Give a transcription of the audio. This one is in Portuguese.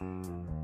Música